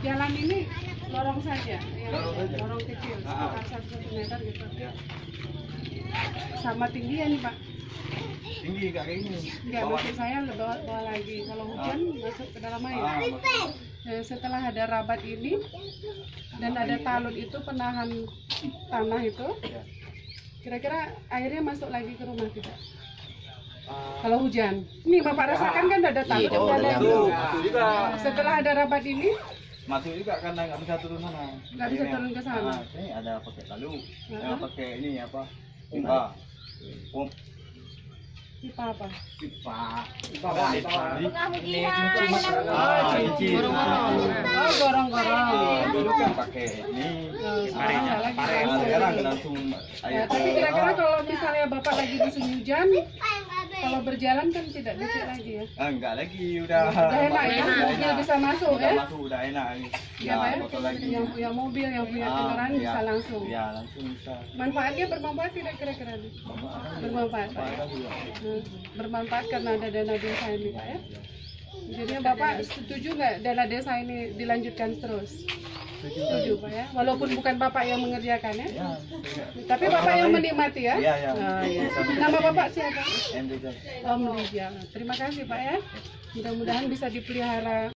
dalam ini lorong saja, ya, Lorong kecil, Ah. sekitar satu satu meter gitu. Ya. Sama tinggi ya nih Pak. Tinggi kak kayak gini. Enggak, maksud saya lebih bawah, bawah lagi. Kalau hujan masuk ke dalam air. Ah. Eh, setelah ada rabat ini dan ada talut itu penahan tanah itu, Ya. kira-kira airnya masuk lagi ke rumah tidak? Ah, Kalau hujan, ini bapak rasakan kan ada talut, oh, ada masuk juga. Setelah ada rabat ini, Masuk juga karena nggak bisa turun sana. Nggak bisa turun ke sana. ah, ini ada pakai lalu, Ah. yang pakai ini apa? Pipa. Pom pipa apa? pipa. Pipa. Pipa. Ini cincin. gorong-gorong. Oh, gorong-gorong. Ah, dulu kan pakai ini. Oh, sekarang Ah, langsung. sekarang langsung Ya, air. tapi kira-kira kalau misalnya bapak lagi musim hujan, kalau berjalan kan tidak becek lagi ya? Ah, enggak lagi, udah. Udah enak ya, mobil enak. bisa masuk Udah ya? masuk, udah enak. Ya, Nggak Pak ya? kotor lagi. Yang punya mobil, yang punya Ah, kendaraan iya. bisa langsung. Iya, langsung bisa. Manfaatnya bermanfaat tidak kira-kira nih? Bermanfaat Pak ya? Bermanfaat karena ada dana desa ini Pak ya? Jadinya Bapak setuju nggak dana desa ini dilanjutkan terus? Setuju Pak ya? Walaupun bukan Bapak yang mengerjakan ya? Ya, Tapi Bapak yang menikmati ya? Iya, iya. Ah, iya. Nama Bapak siapa? Om Rijal. Terima kasih Pak ya. Mudah-mudahan bisa dipelihara